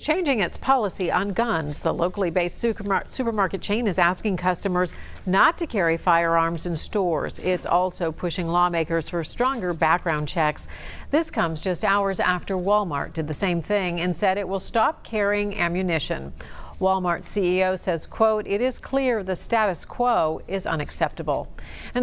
Changing its policy on guns, the locally based supermarket chain is asking customers not to carry firearms in stores. It's also pushing lawmakers for stronger background checks. This comes just hours after Walmart did the same thing and said it will stop carrying ammunition. Walmart CEO says, quote, it is clear the status quo is unacceptable. And